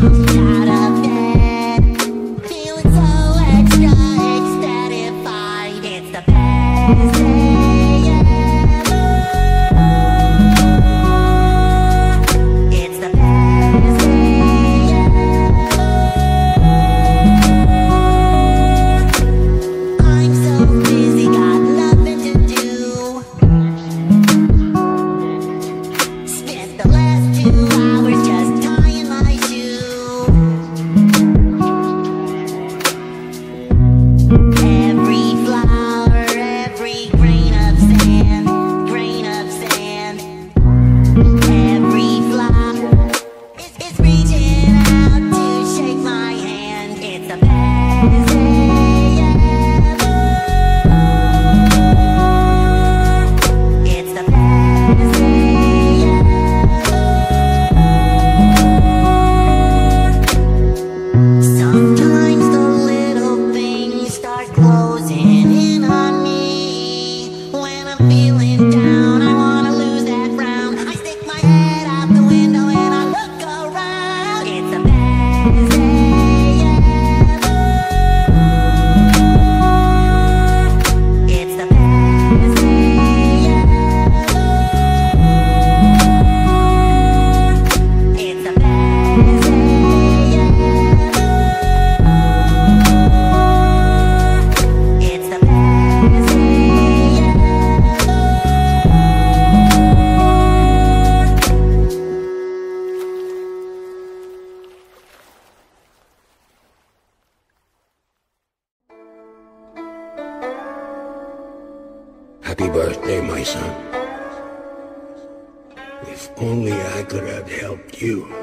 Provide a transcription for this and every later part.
you. you.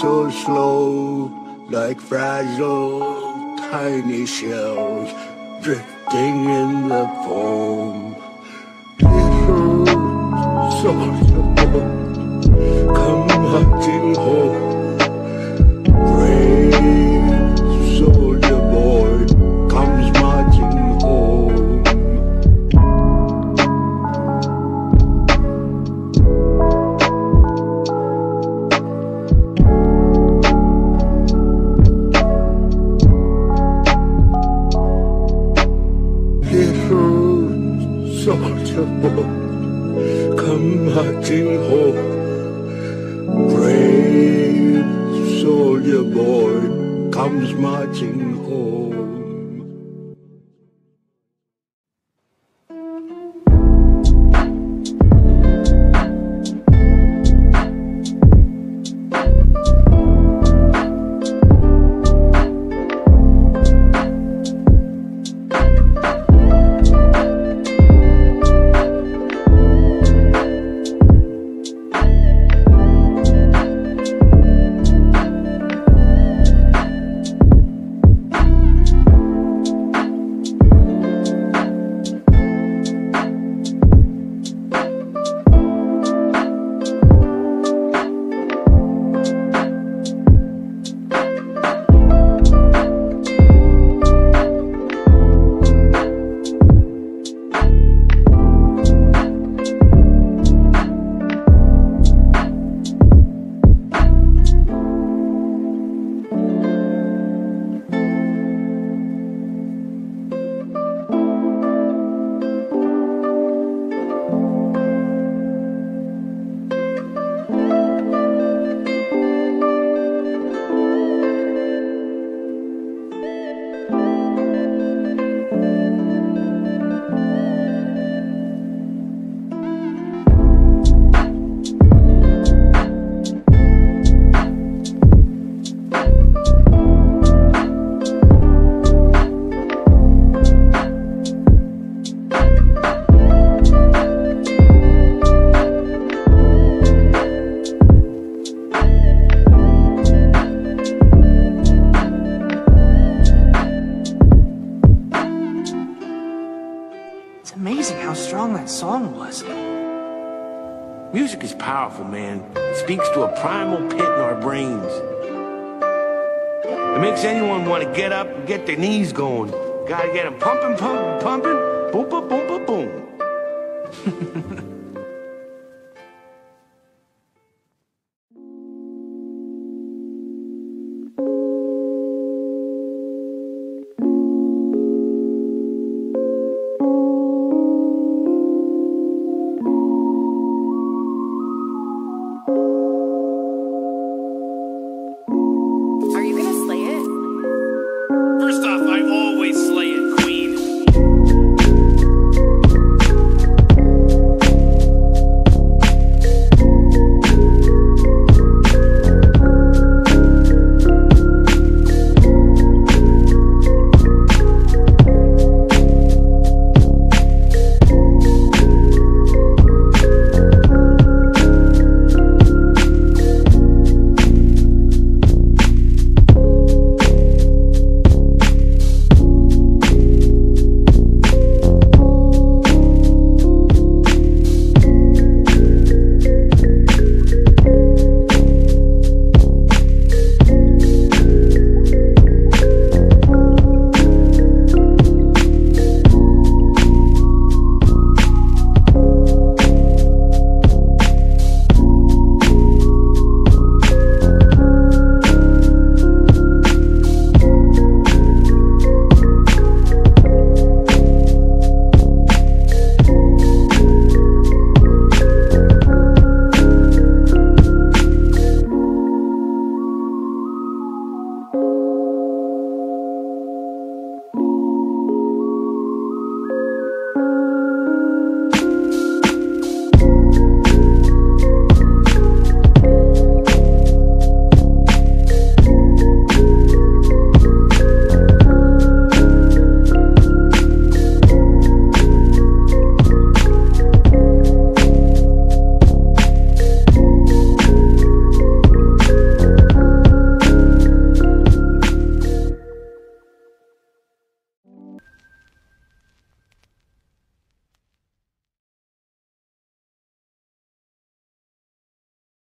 so slow, like fragile tiny shells drifting in the foam. Little soldier, come marching home. come marching home. Brave soldier boy comes marching home. Pit in our brains. It makes anyone want to get up and get their knees going. Gotta get them pumping, pumping, pumping. Boom, boom, boom, boom, boom.